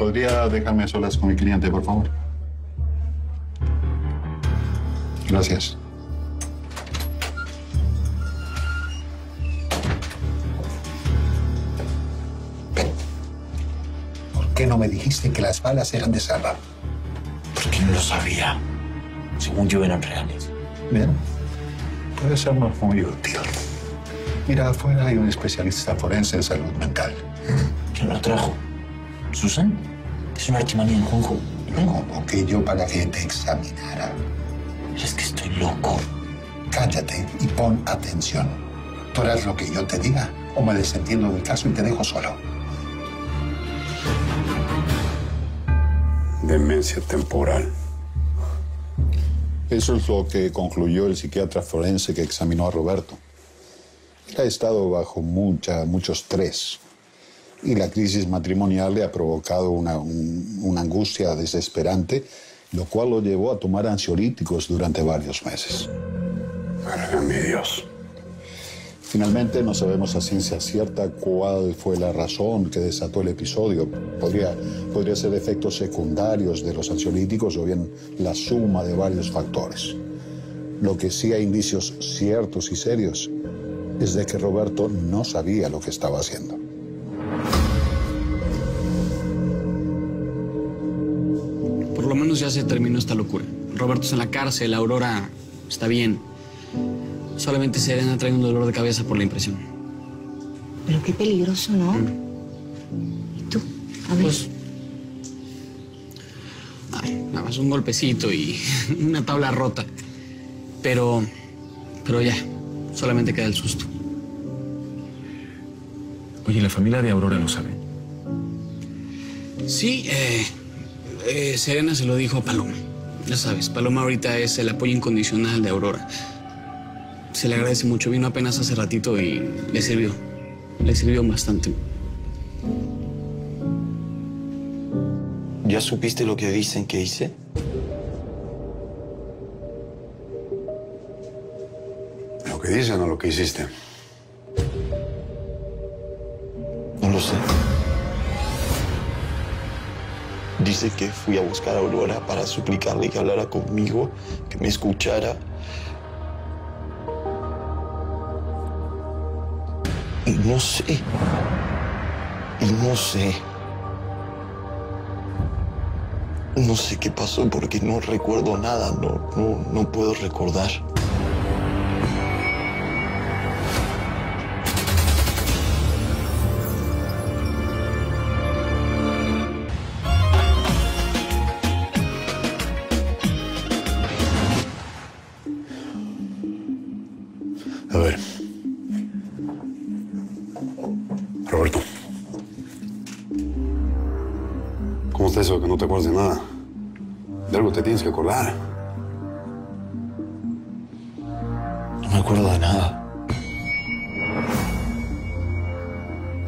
¿Podría dejarme a solas con mi cliente, por favor? Gracias. ¿Por qué no me dijiste que las balas eran de salva? Porque no lo sabía. Según yo eran reales. Bien. Puede sernos muy útil. Mira, afuera hay un especialista forense en salud mental. ¿Quién lo trajo? ¿Susan? Es una artimanía en Juanjo. No, que yo para que te examinara. Es que estoy loco. Cállate y pon atención. Tú harás lo que yo te diga o me desentiendo del caso y te dejo solo. Demencia temporal. Eso es lo que concluyó el psiquiatra forense que examinó a Roberto. Él ha estado bajo mucha, mucho estrés y la crisis matrimonial le ha provocado una, un- una angustia desesperante, lo cual lo llevó a tomar ansiolíticos durante varios meses. Válgame Dios. Finalmente no sabemos a ciencia cierta cuál fue la razón que desató el episodio. Podría, podría ser efectos secundarios de los ansiolíticos o bien la suma de varios factores. Lo que sí hay indicios ciertos y serios es de que Roberto no sabía lo que estaba haciendo. Ya se terminó esta locura. Roberto está en la cárcel, Aurora está bien. Solamente Serena trae un dolor de cabeza por la impresión. Pero qué peligroso, ¿no? ¿Y tú? A ver. Pues, ay, nada más un golpecito y una tabla rota. Pero, pero ya, solamente queda el susto. Oye, la familia de Aurora lo sabe. Sí, eh, eh, Serena se lo dijo a Paloma. Ya sabes, Paloma ahorita es el apoyo incondicional de Aurora. Se le agradece mucho. Vino apenas hace ratito y le sirvió. Le sirvió bastante. ¿Ya supiste lo que dicen que hice? Lo que dicen o lo que hiciste. Dice que fui a buscar a Aurora para suplicarle que hablara conmigo, que me escuchara. Y no sé. Y no sé. No sé qué pasó porque no recuerdo nada, no, no, no puedo recordar. ¿Cómo está eso que no te acuerdas de nada? De algo te tienes que acordar. No me acuerdo de nada.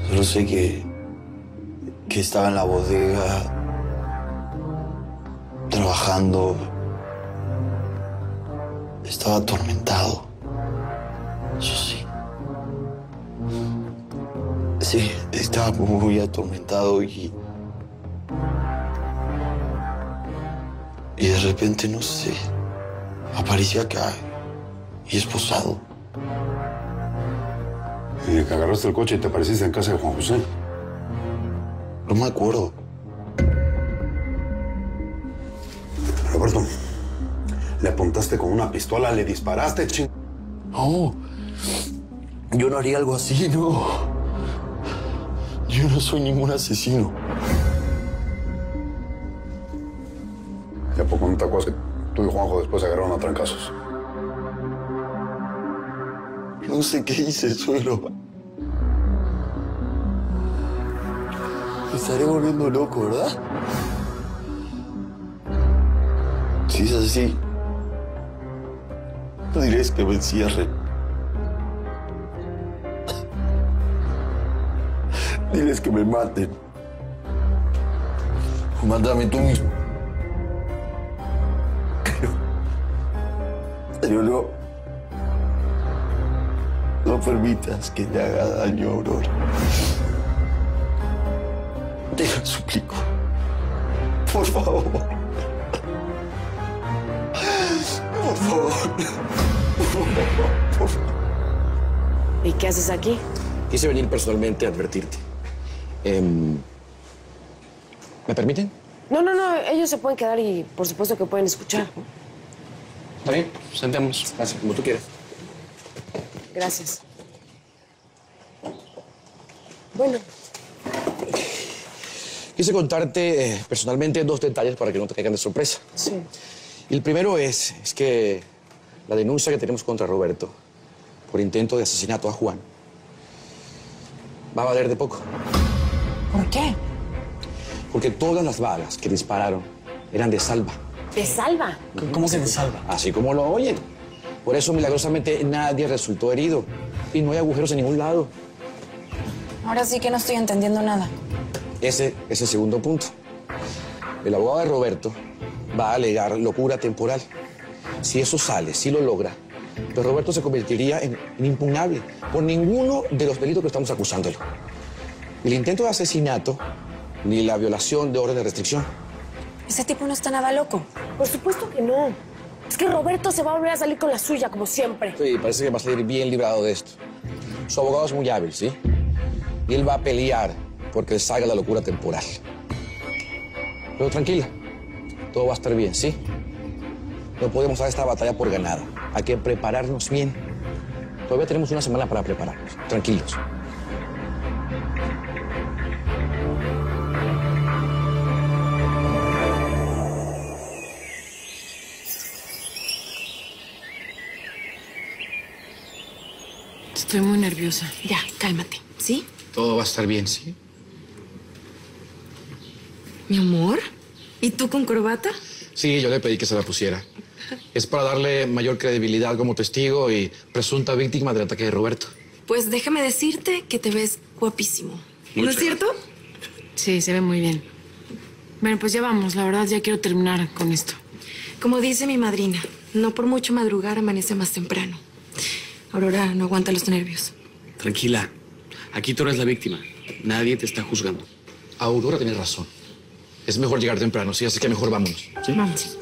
Solo sé que. que estaba en la bodega. trabajando. Estaba atormentado. Eso sí. Sí, estaba muy atormentado y. Y de repente, no sé. Apareció acá y esposado. Y que agarraste el coche y te apareciste en casa de Juan José. No me acuerdo. Roberto, le apuntaste con una pistola, le disparaste, ching. No, yo no haría algo así, no. Yo no soy ningún asesino. ¿Y a poco no te acuerdas que tú y Juanjo después se agarraron a trancazos? No sé qué hice, suelo. Me estaré volviendo loco, ¿verdad? Si es así, no diréis que me encierren. Diles que me maten. O mándame tú mismo. Pero no. No permitas que le haga daño Aurora. Te lo suplico. Por favor. Por favor. ¿Y qué haces aquí? Quise venir personalmente a advertirte. Em, ¿Me permiten? No, no, no, ellos se pueden quedar y por supuesto que pueden escuchar. Está bien, sentémonos. Así como tú quieras. Gracias. Bueno, Quise contarte eh, personalmente dos detalles para que no te caigan de sorpresa. sí. Y el primero es, es que la denuncia que tenemos contra Roberto por intento de asesinato a Juan va a valer de poco. ¿Por qué? Porque todas las balas que dispararon eran de salva. Te salva. ¿Cómo que te salva? Así como lo oyen. Por eso, milagrosamente, nadie resultó herido. Y no hay agujeros en ningún lado. Ahora sí que no estoy entendiendo nada. Ese es el segundo punto. El abogado de Roberto va a alegar locura temporal. Si eso sale, si lo logra, pues Roberto se convertiría en, en impugnable por ninguno de los delitos que estamos acusándolo. El intento de asesinato ni la violación de orden de restricción. Ese tipo no está nada loco. Por supuesto que no. Es que Roberto se va a volver a salir con la suya, como siempre. Sí, parece que va a salir bien librado de esto. Su abogado es muy hábil, ¿sí? Y él va a pelear porque le salga la locura temporal. Pero tranquila, todo va a estar bien, ¿sí? No podemos dar esta batalla por ganada. Hay que prepararnos bien. Todavía tenemos una semana para prepararnos. Tranquilos. Estoy muy nerviosa. Ya, cálmate, ¿sí? Todo va a estar bien, ¿sí? Mi amor. ¿Y tú con corbata? Sí, yo le pedí que se la pusiera. Es para darle mayor credibilidad como testigo y presunta víctima del ataque de Roberto. Pues déjame decirte que te ves guapísimo. ¿No es cierto? Sí, se ve muy bien. Bueno, pues ya vamos. La verdad, ya quiero terminar con esto. Como dice mi madrina, no por mucho madrugar amanece más temprano. Aurora no aguanta los nervios. Tranquila. Aquí tú eres la víctima. Nadie te está juzgando. Aurora tiene razón. Es mejor llegar temprano, sí, así que mejor vámonos. ¿sí? Vamos.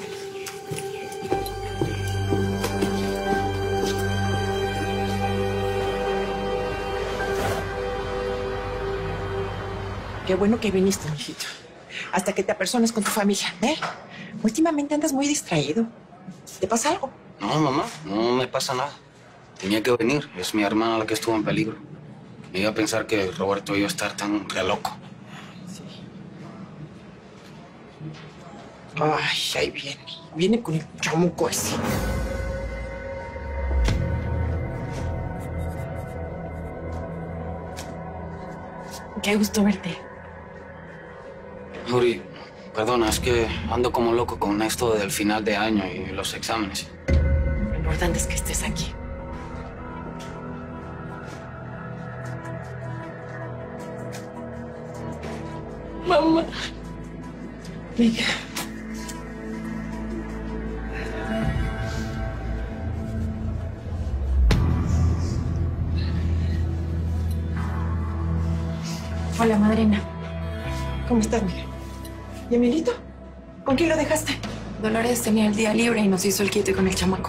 Qué bueno que viniste, mijito. Hasta que te apersones con tu familia, ¿eh? Últimamente andas muy distraído. ¿Te pasa algo? No, mamá, no me pasa nada. Tenía que venir. Es mi hermana la que estuvo en peligro. Me iba a pensar que Roberto iba a estar tan re loco. Ay, ahí viene. Viene con el chamuco ese. Qué gusto verte. Yuri, perdona, es que ando como loco con esto del final de año y los exámenes. Lo importante es que estés aquí. Mamá. Venga. Hola, madrina. ¿Cómo estás, mija? ¿Y Emilito? ¿Con quién lo dejaste? Dolores tenía el día libre y nos hizo el quite con el chamaco.